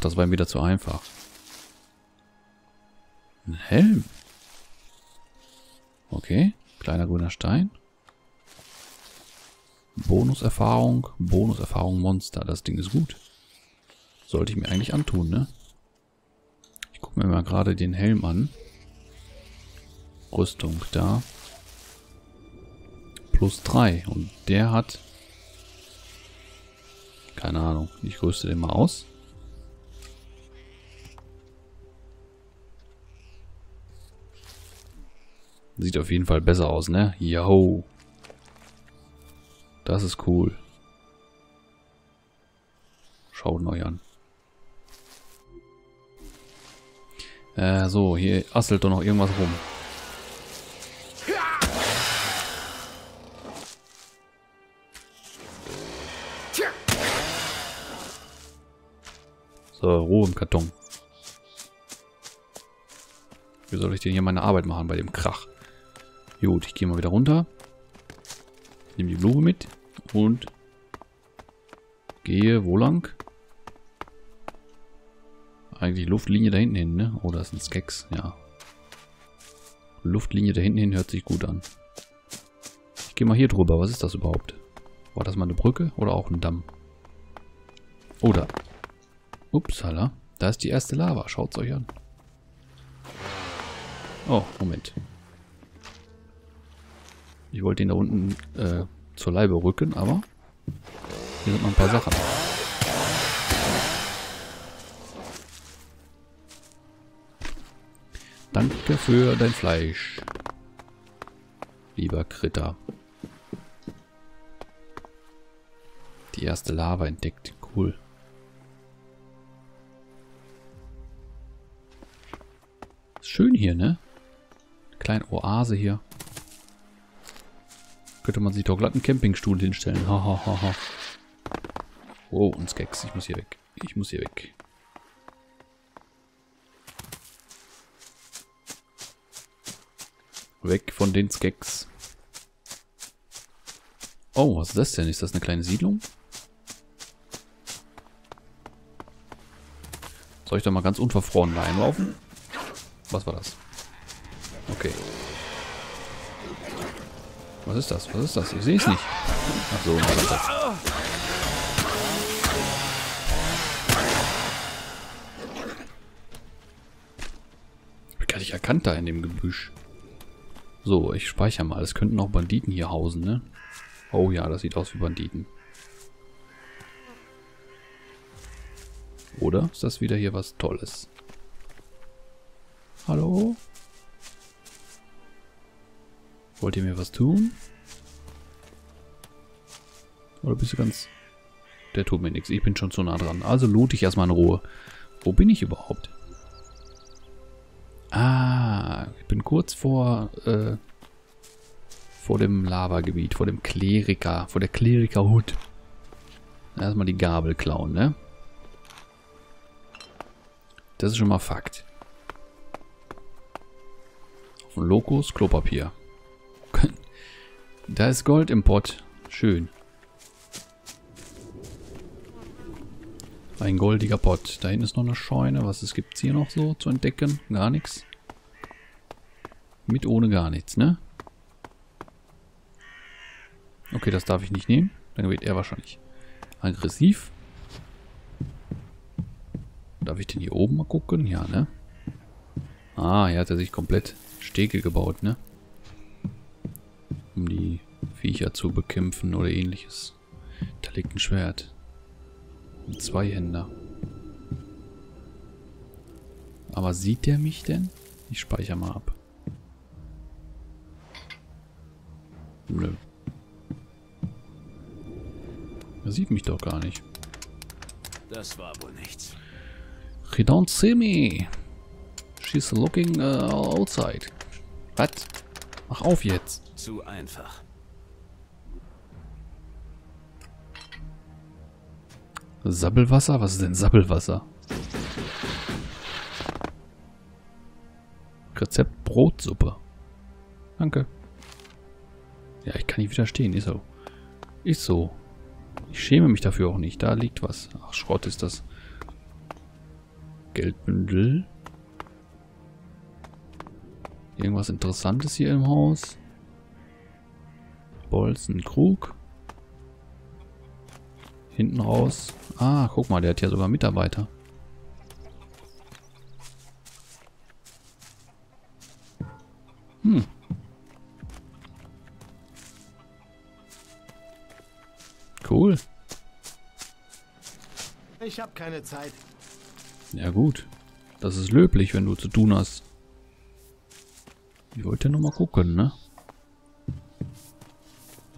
Ach, das war ihm wieder zu einfach. Ein Helm. Okay, kleiner grüner Stein. Bonuserfahrung, Bonuserfahrung Monster. Das Ding ist gut. Sollte ich mir eigentlich antun, ne? Ich gucke mir mal gerade den Helm an. Rüstung da. Plus 3. Und der hat... Keine Ahnung. Ich rüste den mal aus. Sieht auf jeden Fall besser aus, ne? Yo. Das ist cool. Schaut euch an. Äh, so, hier asselt doch noch irgendwas rum. So, Ruhe im Karton. Wie soll ich denn hier meine Arbeit machen bei dem Krach? Gut, ich gehe mal wieder runter. Nehme die Blume mit und gehe wo lang? Eigentlich Luftlinie da hinten hin, ne? Oh, das ist ein Skeks, ja. Luftlinie da hinten hin hört sich gut an. Ich gehe mal hier drüber. Was ist das überhaupt? War das mal eine Brücke oder auch ein Damm? Oder? Upsala. Da ist die erste Lava. Schaut es euch an. Oh, Moment. Ich wollte ihn da unten äh, zur Leibe rücken, aber hier sind noch ein paar Sachen. Danke für dein Fleisch. Lieber Kritter. Die erste Lava entdeckt. Cool. Schön hier, ne? Kleine Oase hier. Könnte man sich doch glatt einen Campingstuhl hinstellen. Hahaha. Ha, ha, ha. Oh, ein Skeks. Ich muss hier weg. Ich muss hier weg. Weg von den Skeks. Oh, was ist das denn? Ist das eine kleine Siedlung? Soll ich da mal ganz unverfroren reinlaufen? Was war das? Okay. Was ist das? Was ist das? Ich sehe es nicht. Ach so, was ist das? Ich gar nicht erkannt da in dem Gebüsch. So, ich speichere mal. Es könnten auch Banditen hier hausen, ne? Oh ja, das sieht aus wie Banditen. Oder ist das wieder hier was Tolles? Hallo? Wollt ihr mir was tun? Oder bist du ganz... Der tut mir nichts. Ich bin schon zu nah dran. Also loot ich erstmal in Ruhe. Wo bin ich überhaupt? Ah, ich bin kurz vor... Äh, vor dem Lavagebiet, vor dem Kleriker, vor der Klerikerhut. Erstmal die Gabel klauen, ne? Das ist schon mal Fakt. Auf dem Lokus Klopapier. Da ist Gold im Pott. Schön. Ein goldiger Pott. Da hinten ist noch eine Scheune. Was gibt es hier noch so zu entdecken? Gar nichts. Mit ohne gar nichts, ne? Okay, das darf ich nicht nehmen. Dann wird er wahrscheinlich aggressiv. Darf ich den hier oben mal gucken? Ja, ne? Ah, hier hat er sich komplett Stege gebaut, ne? Viecher zu bekämpfen oder ähnliches. Da liegt ein Schwert. Ein Zweihänder. Aber sieht der mich denn? Ich speichere mal ab. Nö. Er sieht mich doch gar nicht. Das war wohl nichts. He don't see me. She's looking uh, outside. Was? Mach auf jetzt. Zu einfach. Sabbelwasser? Was ist denn Sabbelwasser? Rezept Brotsuppe. Danke. Ja, ich kann nicht widerstehen. Ist so. Ist so. Ich schäme mich dafür auch nicht. Da liegt was. Ach, Schrott ist das. Geldbündel. Irgendwas Interessantes hier im Haus. Bolzen, Krug. Hinten raus. Ah, guck mal, der hat ja sogar Mitarbeiter. Hm. Cool. Ich habe keine Zeit. Ja gut. Das ist löblich, wenn du zu tun hast. Ich wollte nur mal gucken, ne?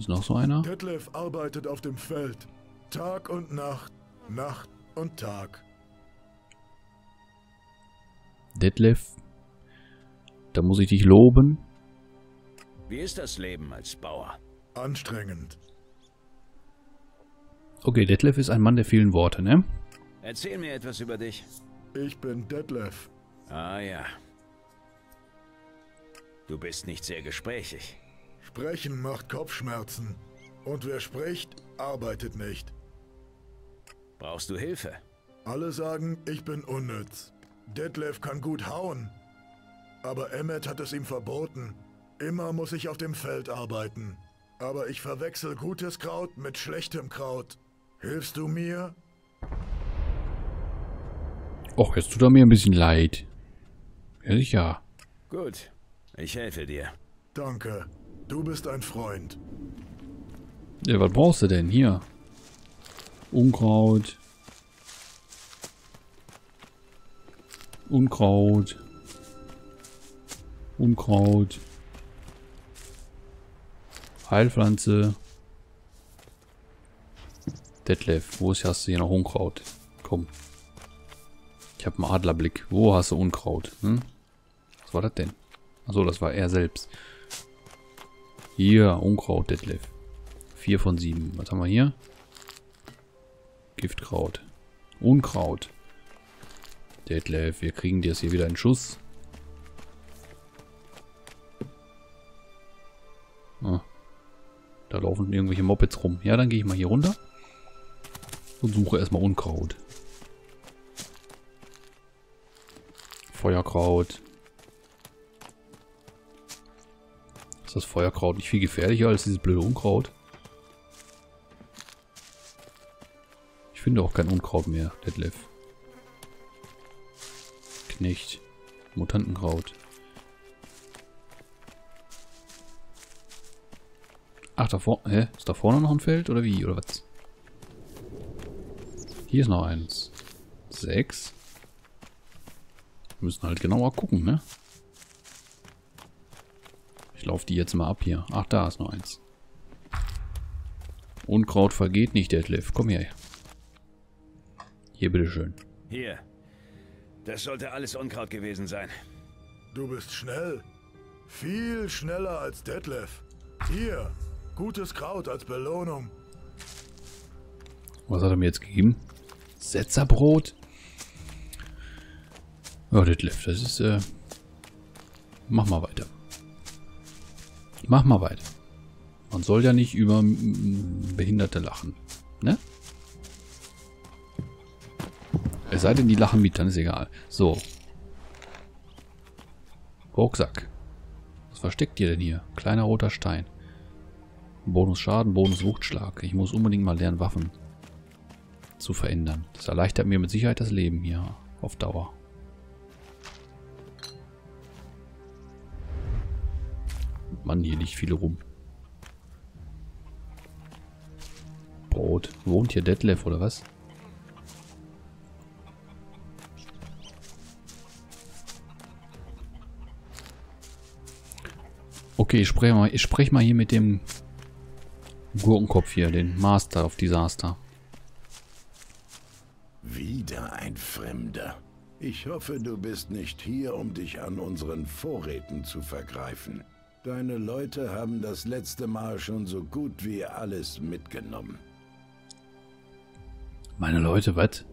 Ist noch so einer? Detlef arbeitet auf dem Feld. Tag und Nacht, Nacht und Tag. Detlef. Da muss ich dich loben. Wie ist das Leben als Bauer? Anstrengend. Okay, Detlef ist ein Mann der vielen Worte, ne? Erzähl mir etwas über dich. Ich bin Detlef. Ah ja. Du bist nicht sehr gesprächig. Sprechen macht Kopfschmerzen. Und wer spricht, arbeitet nicht. Brauchst du Hilfe? Alle sagen, ich bin unnütz. Detlef kann gut hauen. Aber Emmet hat es ihm verboten. Immer muss ich auf dem Feld arbeiten. Aber ich verwechsel gutes Kraut mit schlechtem Kraut. Hilfst du mir? Och, jetzt tut er mir ein bisschen leid. Ehrlich, ja. Gut, ich helfe dir. Danke. Du bist ein Freund. Ja, was brauchst du denn? Hier. Unkraut. Unkraut. Unkraut. Heilpflanze. Detlef, wo ist, hast du hier noch Unkraut? Komm. Ich habe einen Adlerblick. Wo hast du Unkraut? Hm? Was war das denn? Achso, das war er selbst. Hier, Unkraut, Detlef. 4 von 7. Was haben wir hier? Giftkraut. Unkraut. Detlef, wir kriegen dir jetzt hier wieder einen Schuss. Ah. Da laufen irgendwelche Mopeds rum. Ja, dann gehe ich mal hier runter. Und suche erstmal Unkraut. Feuerkraut. Ist das Feuerkraut nicht viel gefährlicher als dieses blöde Unkraut? Ich finde auch kein Unkraut mehr, Detlef. Knecht. Mutantenkraut. Ach, da vorne. Hä? Ist da vorne noch ein Feld? Oder wie? Oder was? Hier ist noch eins. Sechs. Wir müssen halt genauer gucken, ne? Ich laufe die jetzt mal ab hier. Ach, da ist noch eins. Unkraut vergeht nicht, Detlef. Komm her. Hier, bitteschön. Hier. Das sollte alles Unkraut gewesen sein. Du bist schnell. Viel schneller als Detlef. Hier, gutes Kraut als Belohnung. Was hat er mir jetzt gegeben? Setzerbrot? Ja, Detlef, das ist, äh... Mach mal weiter. Mach mal weiter. Man soll ja nicht über Behinderte lachen. Es sei denn, die lachen mit, dann ist egal. So. Rucksack. Was versteckt ihr denn hier? Kleiner roter Stein. Bonus Schaden, Bonus Wuchtschlag. Ich muss unbedingt mal lernen, Waffen zu verändern. Das erleichtert mir mit Sicherheit das Leben hier auf Dauer. Mann, hier liegt viele rum. Brot. Wohnt hier Detlef oder was? Okay, ich spreche mal, ich spreche mal hier mit dem Gurkenkopf hier, den Master of Disaster. Wieder ein Fremder. Ich hoffe, du bist nicht hier, um dich an unseren Vorräten zu vergreifen. Deine Leute haben das letzte Mal schon so gut wie alles mitgenommen. Meine Leute, was?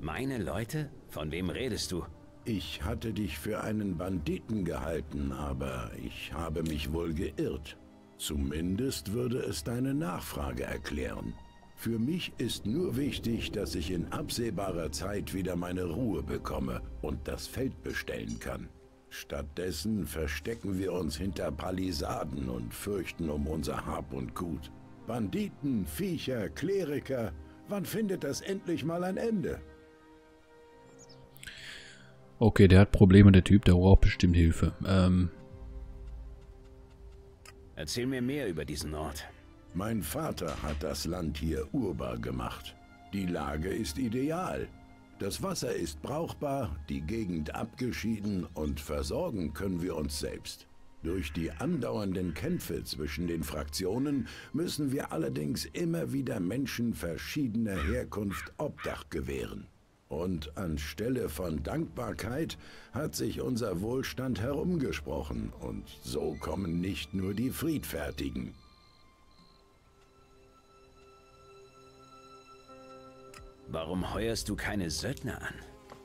Meine Leute? Von wem redest du? Ich hatte dich für einen Banditen gehalten, aber ich habe mich wohl geirrt. Zumindest würde es deine Nachfrage erklären. Für mich ist nur wichtig, dass ich in absehbarer Zeit wieder meine Ruhe bekomme und das Feld bestellen kann. Stattdessen verstecken wir uns hinter Palisaden und fürchten um unser Hab und Gut. Banditen, Viecher, Kleriker, wann findet das endlich mal ein Ende? Okay, der hat Probleme, der Typ, der braucht bestimmt Hilfe. Ähm. Erzähl mir mehr über diesen Ort. Mein Vater hat das Land hier urbar gemacht. Die Lage ist ideal. Das Wasser ist brauchbar, die Gegend abgeschieden und versorgen können wir uns selbst. Durch die andauernden Kämpfe zwischen den Fraktionen müssen wir allerdings immer wieder Menschen verschiedener Herkunft Obdach gewähren. Und anstelle von Dankbarkeit hat sich unser Wohlstand herumgesprochen und so kommen nicht nur die Friedfertigen. Warum heuerst du keine Söldner an?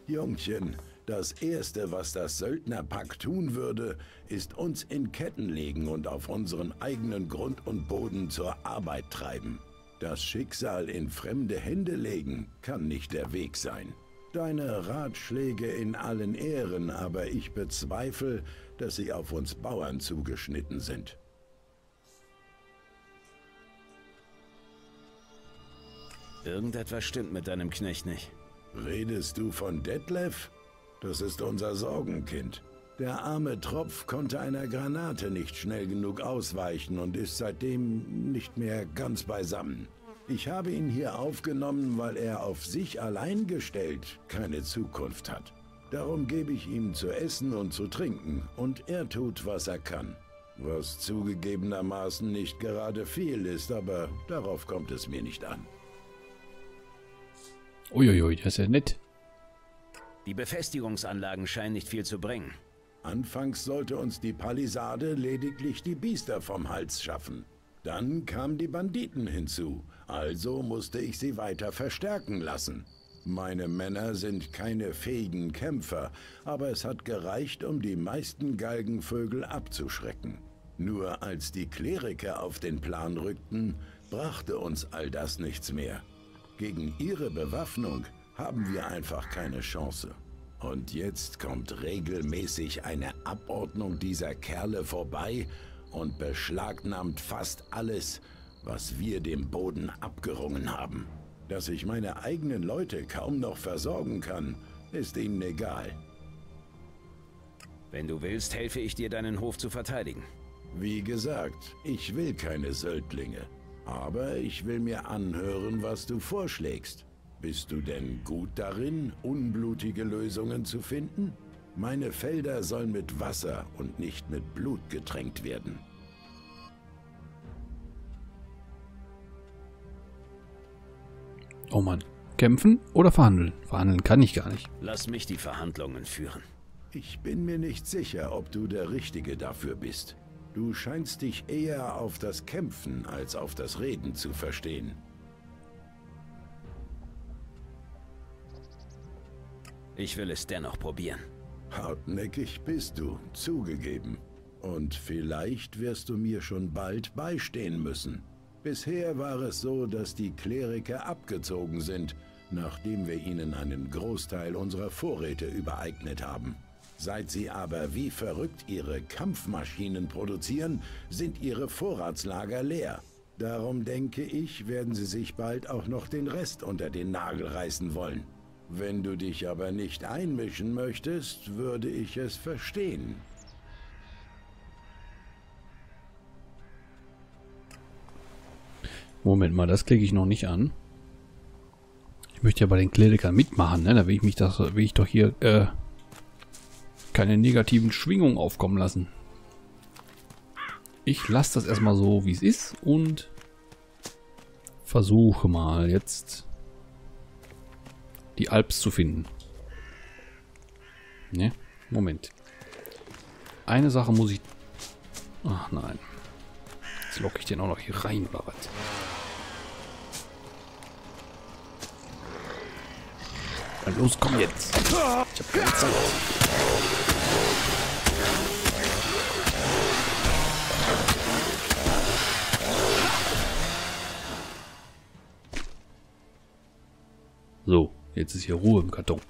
Jungchen, das Erste, was das Söldnerpack tun würde, ist uns in Ketten legen und auf unseren eigenen Grund und Boden zur Arbeit treiben. Das Schicksal in fremde Hände legen kann nicht der Weg sein. Deine Ratschläge in allen Ehren, aber ich bezweifle, dass sie auf uns Bauern zugeschnitten sind. Irgendetwas stimmt mit deinem Knecht nicht. Redest du von Detlef? Das ist unser Sorgenkind. Der arme Tropf konnte einer Granate nicht schnell genug ausweichen und ist seitdem nicht mehr ganz beisammen. Ich habe ihn hier aufgenommen, weil er auf sich allein gestellt keine Zukunft hat. Darum gebe ich ihm zu essen und zu trinken und er tut, was er kann. Was zugegebenermaßen nicht gerade viel ist, aber darauf kommt es mir nicht an. Uiuiui, das ist ja nett. Die Befestigungsanlagen scheinen nicht viel zu bringen. Anfangs sollte uns die Palisade lediglich die Biester vom Hals schaffen. Dann kamen die Banditen hinzu, also musste ich sie weiter verstärken lassen. Meine Männer sind keine fähigen Kämpfer, aber es hat gereicht, um die meisten Galgenvögel abzuschrecken. Nur als die Kleriker auf den Plan rückten, brachte uns all das nichts mehr. Gegen ihre Bewaffnung haben wir einfach keine Chance. Und jetzt kommt regelmäßig eine Abordnung dieser Kerle vorbei und beschlagnahmt fast alles, was wir dem Boden abgerungen haben. Dass ich meine eigenen Leute kaum noch versorgen kann, ist ihnen egal. Wenn du willst, helfe ich dir, deinen Hof zu verteidigen. Wie gesagt, ich will keine Söldlinge. Aber ich will mir anhören, was du vorschlägst. Bist du denn gut darin, unblutige Lösungen zu finden? Meine Felder sollen mit Wasser und nicht mit Blut getränkt werden. Oh Mann. Kämpfen oder verhandeln? Verhandeln kann ich gar nicht. Lass mich die Verhandlungen führen. Ich bin mir nicht sicher, ob du der Richtige dafür bist. Du scheinst dich eher auf das Kämpfen als auf das Reden zu verstehen. Ich will es dennoch probieren. Hartnäckig bist du, zugegeben. Und vielleicht wirst du mir schon bald beistehen müssen. Bisher war es so, dass die Kleriker abgezogen sind, nachdem wir ihnen einen Großteil unserer Vorräte übereignet haben. Seit sie aber wie verrückt ihre Kampfmaschinen produzieren, sind ihre Vorratslager leer. Darum denke ich, werden sie sich bald auch noch den Rest unter den Nagel reißen wollen. Wenn du dich aber nicht einmischen möchtest, würde ich es verstehen. Moment mal, das klicke ich noch nicht an. Ich möchte ja bei den Klerikern mitmachen, ne? Da will ich mich das, will ich doch hier äh, keine negativen Schwingungen aufkommen lassen. Ich lasse das erstmal so, wie es ist und versuche mal jetzt die Alps zu finden. Ne? Moment. Eine Sache muss ich... Ach nein. Jetzt locke ich den auch noch hier rein, oder was? Dann los, komm jetzt. Ich hab keine Zeit. So, jetzt ist hier Ruhe im Karton.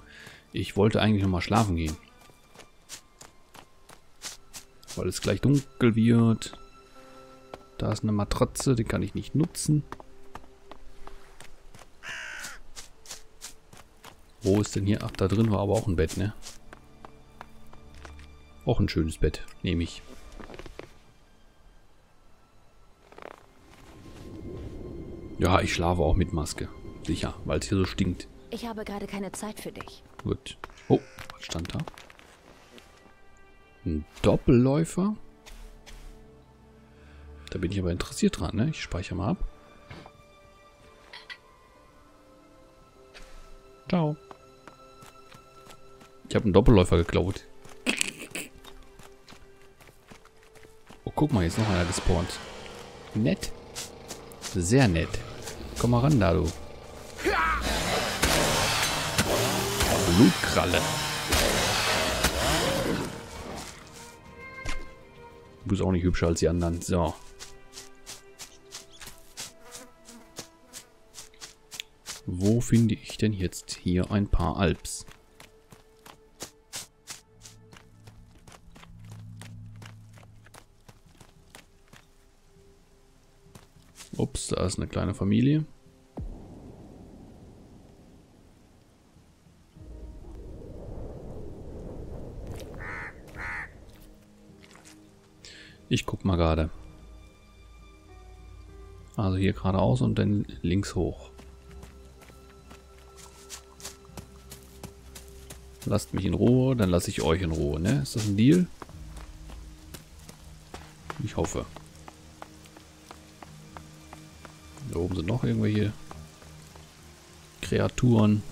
Ich wollte eigentlich nochmal schlafen gehen. Weil es gleich dunkel wird. Da ist eine Matratze, die kann ich nicht nutzen. Wo ist denn hier? Ach, da drin war aber auch ein Bett, ne? Auch ein schönes Bett, nehme ich. Ja, ich schlafe auch mit Maske. Sicher, weil es hier so stinkt. Ich habe gerade keine Zeit für dich. Gut. Oh, was stand da? Ein Doppelläufer? Da bin ich aber interessiert dran, ne? Ich speichere mal ab. Ciao. Ich habe einen Doppelläufer geklaut. Oh, guck mal, jetzt noch einer gespawnt. Nett. Sehr nett. Komm mal ran da, du. Blutkralle. Du bist auch nicht hübscher als die anderen. So. Wo finde ich denn jetzt hier ein paar Alps? Ups, da ist eine kleine Familie. Mal gerade. Also hier geradeaus und dann links hoch. Lasst mich in Ruhe, dann lasse ich euch in Ruhe, ne? Ist das ein Deal? Ich hoffe. Da oben sind noch irgendwelche Kreaturen.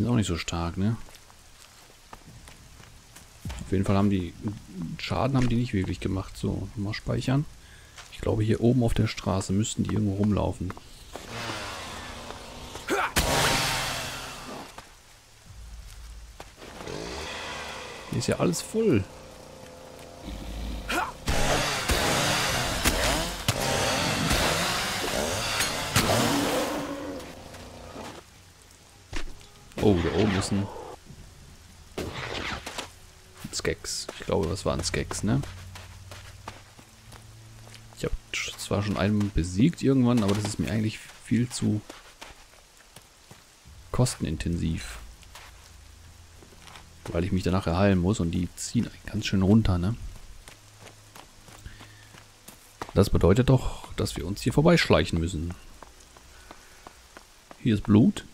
Sind auch nicht so stark, ne? Auf jeden Fall haben die Schaden haben die nicht wirklich gemacht. So, mal speichern. Ich glaube, hier oben auf der Straße müssten die irgendwo rumlaufen. Hier ist ja alles voll. Oh, da oben ist ein Skex. Ich glaube, das war ein Skex, ne? Ich habe zwar schon einen besiegt irgendwann, aber das ist mir eigentlich viel zu kostenintensiv. Weil ich mich danach erheilen muss und die ziehen ganz schön runter, ne? Das bedeutet doch, dass wir uns hier vorbeischleichen müssen. Hier ist Blut.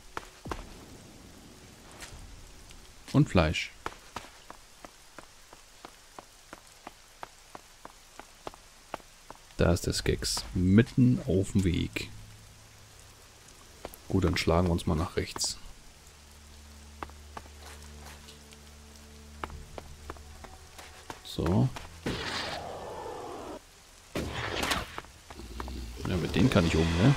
Und Fleisch. Da ist der Skeks. Mitten auf dem Weg. Gut, dann schlagen wir uns mal nach rechts. So. Ja, mit denen kann ich um, ne?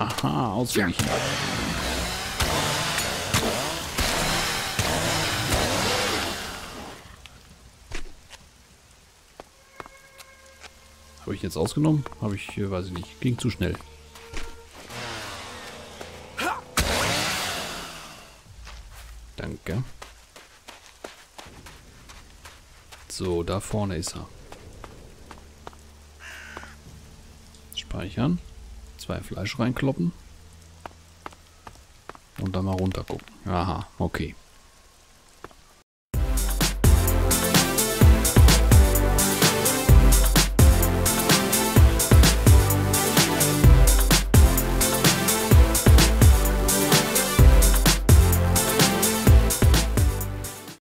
Haha, ausgewichen. Habe ich jetzt ausgenommen? Habe ich, äh, weiß ich nicht. Ging zu schnell. Danke. So, da vorne ist er. Speichern. Zwei Fleisch reinkloppen. Und dann mal runter gucken. Aha, okay.